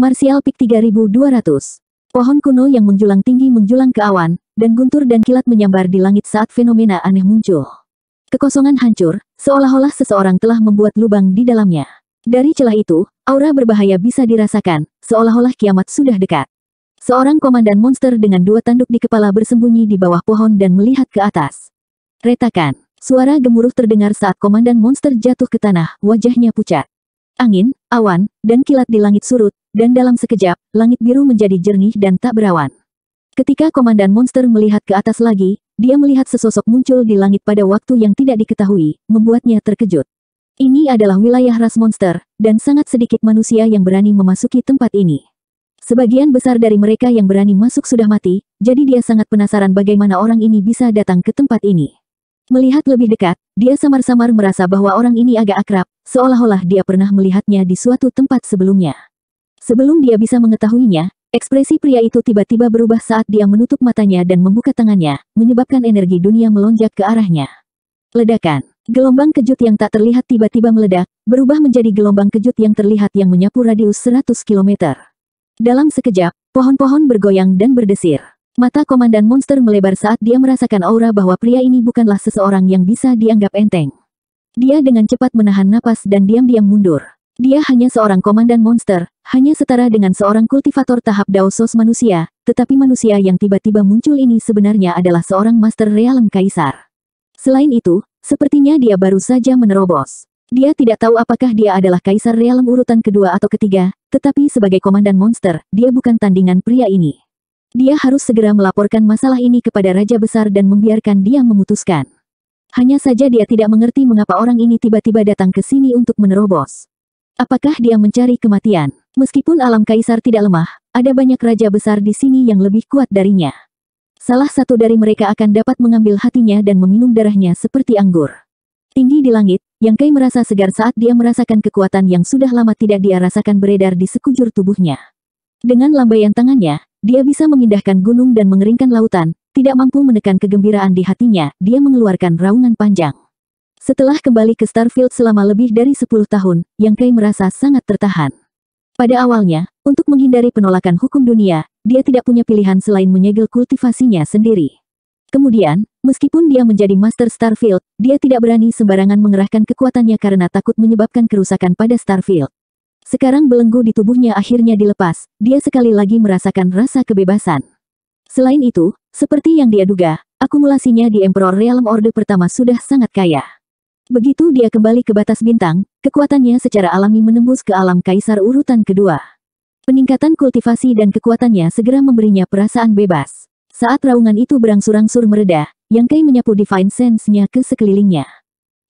Martial Peak 3200. Pohon kuno yang menjulang tinggi menjulang ke awan, dan guntur dan kilat menyambar di langit saat fenomena aneh muncul. Kekosongan hancur, seolah-olah seseorang telah membuat lubang di dalamnya. Dari celah itu, aura berbahaya bisa dirasakan, seolah-olah kiamat sudah dekat. Seorang komandan monster dengan dua tanduk di kepala bersembunyi di bawah pohon dan melihat ke atas. Retakan. Suara gemuruh terdengar saat komandan monster jatuh ke tanah, wajahnya pucat. Angin, awan, dan kilat di langit surut, dan dalam sekejap, langit biru menjadi jernih dan tak berawan. Ketika Komandan Monster melihat ke atas lagi, dia melihat sesosok muncul di langit pada waktu yang tidak diketahui, membuatnya terkejut. Ini adalah wilayah ras monster, dan sangat sedikit manusia yang berani memasuki tempat ini. Sebagian besar dari mereka yang berani masuk sudah mati, jadi dia sangat penasaran bagaimana orang ini bisa datang ke tempat ini. Melihat lebih dekat, dia samar-samar merasa bahwa orang ini agak akrab, seolah-olah dia pernah melihatnya di suatu tempat sebelumnya. Sebelum dia bisa mengetahuinya, ekspresi pria itu tiba-tiba berubah saat dia menutup matanya dan membuka tangannya, menyebabkan energi dunia melonjak ke arahnya. Ledakan. Gelombang kejut yang tak terlihat tiba-tiba meledak, berubah menjadi gelombang kejut yang terlihat yang menyapu radius 100 km. Dalam sekejap, pohon-pohon bergoyang dan berdesir. Mata Komandan Monster melebar saat dia merasakan aura bahwa pria ini bukanlah seseorang yang bisa dianggap enteng. Dia dengan cepat menahan napas dan diam-diam mundur. Dia hanya seorang komandan monster, hanya setara dengan seorang kultivator tahap Daosos manusia, tetapi manusia yang tiba-tiba muncul ini sebenarnya adalah seorang Master Realm Kaisar. Selain itu, sepertinya dia baru saja menerobos. Dia tidak tahu apakah dia adalah Kaisar Realm urutan kedua atau ketiga, tetapi sebagai komandan monster, dia bukan tandingan pria ini. Dia harus segera melaporkan masalah ini kepada Raja Besar dan membiarkan dia memutuskan. Hanya saja dia tidak mengerti mengapa orang ini tiba-tiba datang ke sini untuk menerobos. Apakah dia mencari kematian? Meskipun alam kaisar tidak lemah, ada banyak raja besar di sini yang lebih kuat darinya. Salah satu dari mereka akan dapat mengambil hatinya dan meminum darahnya seperti anggur. Tinggi di langit, Yang Kai merasa segar saat dia merasakan kekuatan yang sudah lama tidak dia rasakan beredar di sekujur tubuhnya. Dengan lambaian tangannya, dia bisa memindahkan gunung dan mengeringkan lautan, tidak mampu menekan kegembiraan di hatinya, dia mengeluarkan raungan panjang. Setelah kembali ke Starfield selama lebih dari 10 tahun, Yang Kai merasa sangat tertahan. Pada awalnya, untuk menghindari penolakan hukum dunia, dia tidak punya pilihan selain menyegel kultivasinya sendiri. Kemudian, meskipun dia menjadi Master Starfield, dia tidak berani sembarangan mengerahkan kekuatannya karena takut menyebabkan kerusakan pada Starfield. Sekarang belenggu di tubuhnya akhirnya dilepas, dia sekali lagi merasakan rasa kebebasan. Selain itu, seperti yang dia duga, akumulasinya di Emperor Realm Orde pertama sudah sangat kaya. Begitu dia kembali ke batas bintang, kekuatannya secara alami menembus ke alam kaisar urutan kedua. Peningkatan kultivasi dan kekuatannya segera memberinya perasaan bebas. Saat raungan itu berangsur-angsur mereda, Yang Kai menyapu Divine Sense-nya ke sekelilingnya.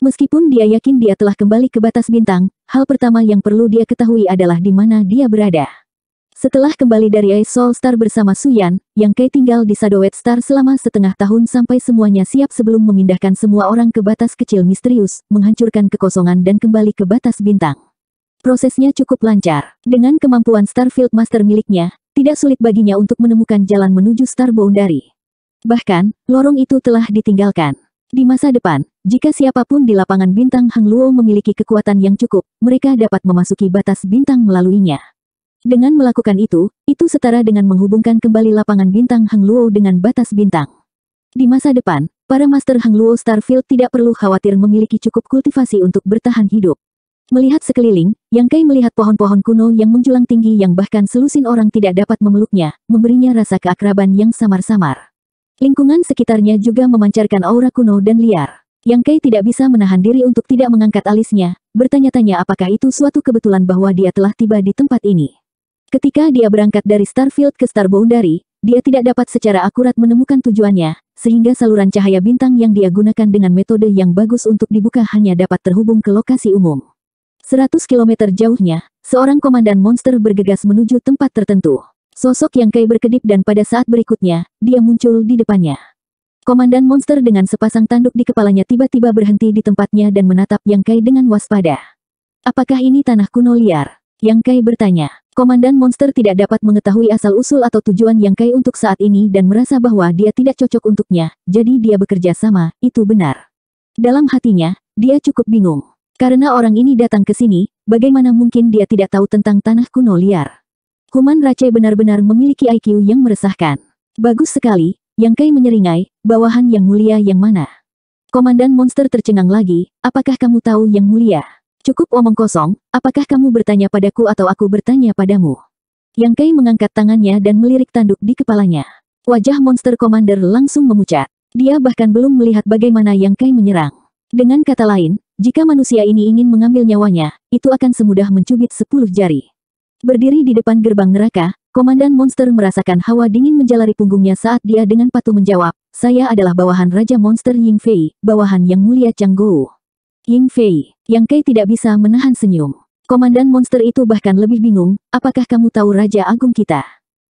Meskipun dia yakin dia telah kembali ke batas bintang, hal pertama yang perlu dia ketahui adalah di mana dia berada. Setelah kembali dari Ice Soul Star bersama Suyan, Yang Kai tinggal di Sadowet Star selama setengah tahun sampai semuanya siap sebelum memindahkan semua orang ke batas kecil misterius, menghancurkan kekosongan dan kembali ke batas bintang. Prosesnya cukup lancar. Dengan kemampuan Starfield Master miliknya, tidak sulit baginya untuk menemukan jalan menuju Star Boundary. Bahkan, lorong itu telah ditinggalkan. Di masa depan, jika siapa pun di lapangan bintang Hang Luo memiliki kekuatan yang cukup, mereka dapat memasuki batas bintang melaluinya. Dengan melakukan itu, itu setara dengan menghubungkan kembali lapangan bintang Hang Luo dengan batas bintang. Di masa depan, para Master Hang Luo Starfield tidak perlu khawatir memiliki cukup kultivasi untuk bertahan hidup. Melihat sekeliling, Yang Kai melihat pohon-pohon kuno yang menjulang tinggi yang bahkan selusin orang tidak dapat memeluknya, memberinya rasa keakraban yang samar-samar. Lingkungan sekitarnya juga memancarkan aura kuno dan liar. Yang Kai tidak bisa menahan diri untuk tidak mengangkat alisnya, bertanya-tanya apakah itu suatu kebetulan bahwa dia telah tiba di tempat ini. Ketika dia berangkat dari Starfield ke Star Boundary, dia tidak dapat secara akurat menemukan tujuannya, sehingga saluran cahaya bintang yang dia gunakan dengan metode yang bagus untuk dibuka hanya dapat terhubung ke lokasi umum. 100 km jauhnya, seorang komandan monster bergegas menuju tempat tertentu. Sosok yang Kai berkedip dan pada saat berikutnya, dia muncul di depannya. Komandan monster dengan sepasang tanduk di kepalanya tiba-tiba berhenti di tempatnya dan menatap Yang Kai dengan waspada. Apakah ini tanah kuno liar? Yang Kai bertanya. Komandan monster tidak dapat mengetahui asal-usul atau tujuan Yang Kai untuk saat ini dan merasa bahwa dia tidak cocok untuknya, jadi dia bekerja sama, itu benar. Dalam hatinya, dia cukup bingung. Karena orang ini datang ke sini, bagaimana mungkin dia tidak tahu tentang tanah kuno liar? Kuman Rache benar-benar memiliki IQ yang meresahkan. Bagus sekali, Yang Kai menyeringai, bawahan yang mulia yang mana? Komandan monster tercengang lagi, apakah kamu tahu yang mulia? Cukup omong kosong, apakah kamu bertanya padaku atau aku bertanya padamu? Yang Kai mengangkat tangannya dan melirik tanduk di kepalanya. Wajah monster commander langsung memucat. Dia bahkan belum melihat bagaimana Yang Kai menyerang. Dengan kata lain, jika manusia ini ingin mengambil nyawanya, itu akan semudah mencubit sepuluh jari. Berdiri di depan gerbang neraka, Komandan Monster merasakan hawa dingin menjalari punggungnya saat dia dengan patuh menjawab, saya adalah bawahan Raja Monster Ying Fei, bawahan Yang Mulia Changgou. Ying Fei, Yang Kai tidak bisa menahan senyum. Komandan monster itu bahkan lebih bingung, apakah kamu tahu Raja Agung kita?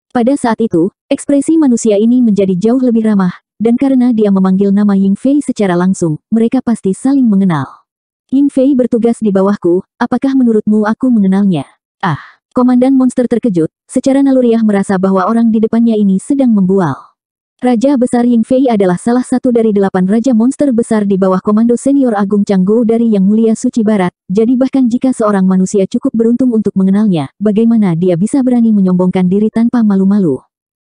Pada saat itu, ekspresi manusia ini menjadi jauh lebih ramah, dan karena dia memanggil nama Ying Fei secara langsung, mereka pasti saling mengenal. Ying Fei bertugas di bawahku, apakah menurutmu aku mengenalnya? Ah, Komandan monster terkejut, secara naluriah merasa bahwa orang di depannya ini sedang membual. Raja Besar Ying Fei adalah salah satu dari delapan Raja Monster besar di bawah komando senior Agung Canggu dari Yang Mulia Suci Barat, jadi bahkan jika seorang manusia cukup beruntung untuk mengenalnya, bagaimana dia bisa berani menyombongkan diri tanpa malu-malu.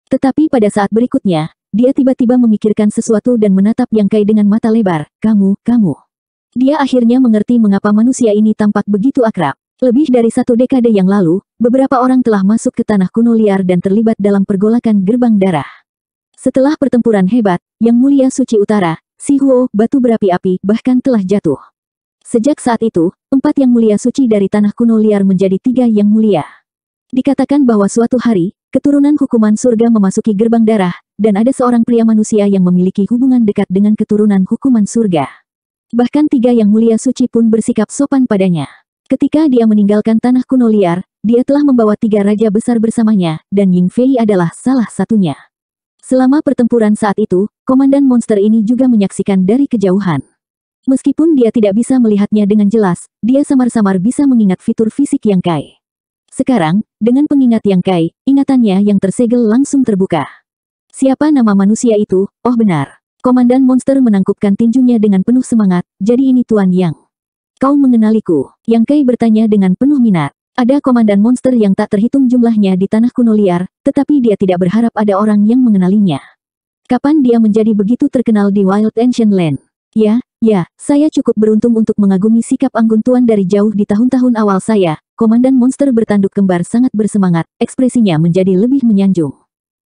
Tetapi pada saat berikutnya, dia tiba-tiba memikirkan sesuatu dan menatap Yang Kai dengan mata lebar, kamu, kamu. Dia akhirnya mengerti mengapa manusia ini tampak begitu akrab. Lebih dari satu dekade yang lalu, beberapa orang telah masuk ke tanah kuno liar dan terlibat dalam pergolakan gerbang darah. Setelah pertempuran hebat, Yang Mulia Suci Utara, Si Huo, batu berapi-api, bahkan telah jatuh. Sejak saat itu, empat Yang Mulia Suci dari tanah kuno liar menjadi tiga Yang Mulia. Dikatakan bahwa suatu hari, keturunan hukuman surga memasuki gerbang darah, dan ada seorang pria manusia yang memiliki hubungan dekat dengan keturunan hukuman surga. Bahkan tiga Yang Mulia Suci pun bersikap sopan padanya. Ketika dia meninggalkan tanah kuno liar, dia telah membawa tiga raja besar bersamanya, dan Ying Fei adalah salah satunya. Selama pertempuran saat itu, komandan monster ini juga menyaksikan dari kejauhan. Meskipun dia tidak bisa melihatnya dengan jelas, dia samar-samar bisa mengingat fitur fisik Yang Kai. Sekarang, dengan pengingat Yang Kai, ingatannya yang tersegel langsung terbuka. Siapa nama manusia itu? Oh benar. Komandan monster menangkupkan tinjunya dengan penuh semangat, jadi ini Tuan Yang. Kau mengenaliku? Yang Kai bertanya dengan penuh minat. Ada komandan monster yang tak terhitung jumlahnya di tanah kuno liar, tetapi dia tidak berharap ada orang yang mengenalinya. Kapan dia menjadi begitu terkenal di Wild Ancient Land? Ya, ya, saya cukup beruntung untuk mengagumi sikap Anggun Tuan dari jauh di tahun-tahun awal saya. Komandan monster bertanduk kembar sangat bersemangat, ekspresinya menjadi lebih menyanjung.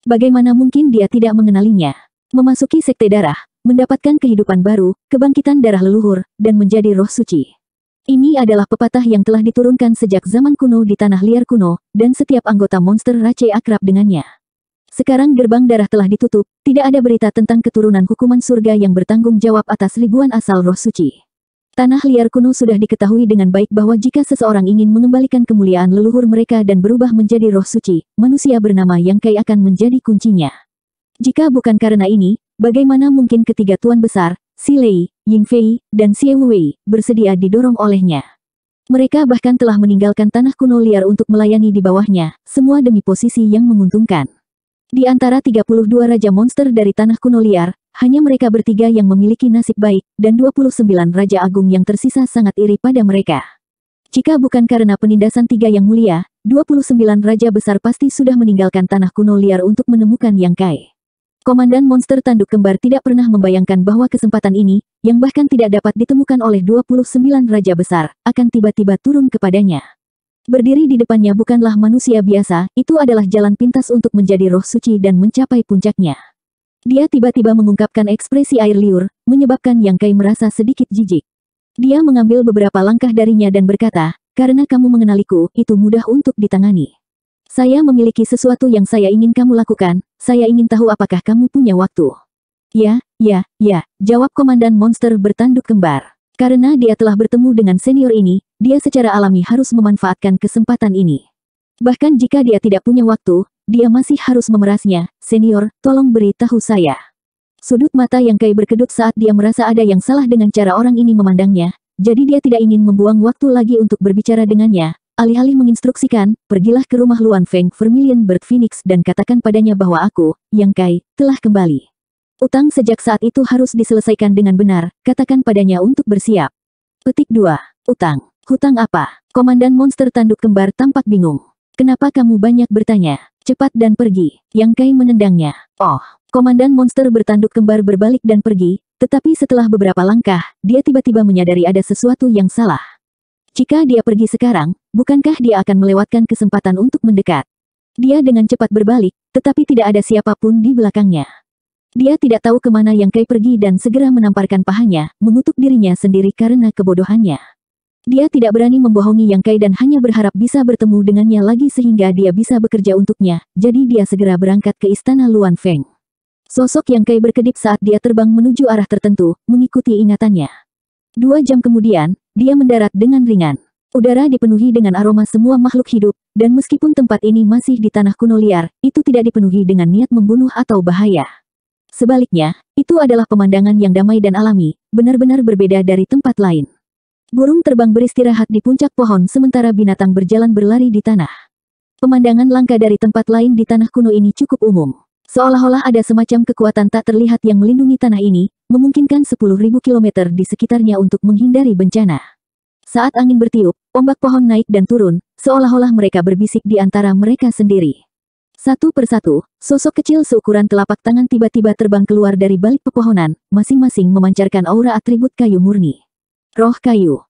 Bagaimana mungkin dia tidak mengenalinya? Memasuki sekte darah, mendapatkan kehidupan baru, kebangkitan darah leluhur, dan menjadi roh suci. Ini adalah pepatah yang telah diturunkan sejak zaman kuno di tanah liar kuno, dan setiap anggota monster Rache akrab dengannya. Sekarang gerbang darah telah ditutup, tidak ada berita tentang keturunan hukuman surga yang bertanggung jawab atas ribuan asal roh suci. Tanah liar kuno sudah diketahui dengan baik bahwa jika seseorang ingin mengembalikan kemuliaan leluhur mereka dan berubah menjadi roh suci, manusia bernama Yang Kai akan menjadi kuncinya. Jika bukan karena ini, Bagaimana mungkin ketiga tuan besar, Si Lei, Ying Fei, dan Xie Wei, bersedia didorong olehnya. Mereka bahkan telah meninggalkan tanah kuno liar untuk melayani di bawahnya, semua demi posisi yang menguntungkan. Di antara 32 Raja Monster dari tanah kuno liar, hanya mereka bertiga yang memiliki nasib baik, dan 29 Raja Agung yang tersisa sangat iri pada mereka. Jika bukan karena penindasan tiga yang mulia, 29 Raja Besar pasti sudah meninggalkan tanah kuno liar untuk menemukan Yang Kai. Komandan monster tanduk kembar tidak pernah membayangkan bahwa kesempatan ini, yang bahkan tidak dapat ditemukan oleh 29 raja besar, akan tiba-tiba turun kepadanya. Berdiri di depannya bukanlah manusia biasa, itu adalah jalan pintas untuk menjadi roh suci dan mencapai puncaknya. Dia tiba-tiba mengungkapkan ekspresi air liur, menyebabkan Yang Kai merasa sedikit jijik. Dia mengambil beberapa langkah darinya dan berkata, karena kamu mengenaliku, itu mudah untuk ditangani. Saya memiliki sesuatu yang saya ingin kamu lakukan, saya ingin tahu apakah kamu punya waktu. Ya, ya, ya, jawab Komandan Monster bertanduk kembar. Karena dia telah bertemu dengan senior ini, dia secara alami harus memanfaatkan kesempatan ini. Bahkan jika dia tidak punya waktu, dia masih harus memerasnya. Senior, tolong beri tahu saya. Sudut mata yang Kai berkedut saat dia merasa ada yang salah dengan cara orang ini memandangnya, jadi dia tidak ingin membuang waktu lagi untuk berbicara dengannya, Alih-alih menginstruksikan, pergilah ke rumah Luan Feng Vermilion Bird Phoenix dan katakan padanya bahwa aku, Yang Kai, telah kembali. Utang sejak saat itu harus diselesaikan dengan benar, katakan padanya untuk bersiap. Petik 2. Utang. Hutang apa? Komandan monster tanduk kembar tampak bingung. Kenapa kamu banyak bertanya? Cepat dan pergi. Yang Kai menendangnya. Oh, komandan monster bertanduk kembar berbalik dan pergi, tetapi setelah beberapa langkah, dia tiba-tiba menyadari ada sesuatu yang salah. Jika dia pergi sekarang, bukankah dia akan melewatkan kesempatan untuk mendekat? Dia dengan cepat berbalik, tetapi tidak ada siapa pun di belakangnya. Dia tidak tahu ke mana Yang Kai pergi dan segera menamparkan pahanya, mengutuk dirinya sendiri karena kebodohannya. Dia tidak berani membohongi Yang Kai dan hanya berharap bisa bertemu dengannya lagi sehingga dia bisa bekerja untuknya, jadi dia segera berangkat ke istana Luan Feng. Sosok Yang Kai berkedip saat dia terbang menuju arah tertentu, mengikuti ingatannya. Dua jam kemudian, dia mendarat dengan ringan. Udara dipenuhi dengan aroma semua makhluk hidup, dan meskipun tempat ini masih di tanah kuno liar, itu tidak dipenuhi dengan niat membunuh atau bahaya. Sebaliknya, itu adalah pemandangan yang damai dan alami, benar-benar berbeda dari tempat lain. Burung terbang beristirahat di puncak pohon sementara binatang berjalan berlari di tanah. Pemandangan langka dari tempat lain di tanah kuno ini cukup umum. Seolah-olah ada semacam kekuatan tak terlihat yang melindungi tanah ini, memungkinkan 10.000 kilometer di sekitarnya untuk menghindari bencana. Saat angin bertiup, ombak pohon naik dan turun, seolah-olah mereka berbisik di antara mereka sendiri. Satu persatu, sosok kecil seukuran telapak tangan tiba-tiba terbang keluar dari balik pepohonan, masing-masing memancarkan aura atribut kayu murni. Roh kayu,